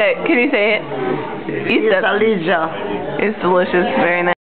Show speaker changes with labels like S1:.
S1: say? Can you say it?
S2: It's delicious.
S1: It's delicious. Very nice.